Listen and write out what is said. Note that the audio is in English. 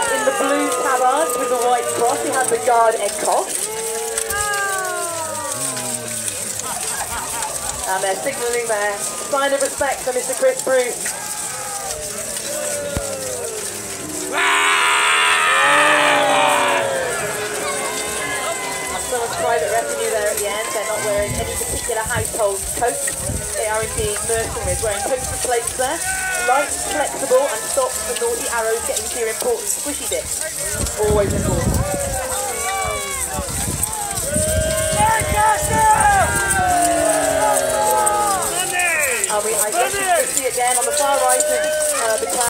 wearing the blue tabards with the white cross. We have the guard Ekos. And they're signalling their sign of respect for Mr. Chris Bruce. Someone's private retinue there at the end. They're not wearing any particular household coat. They are indeed mercenaries, wearing poster plates there. Light, flexible, and for naughty arrows getting to your important squishy bits. Always important. And we, I guess you can see again on the far right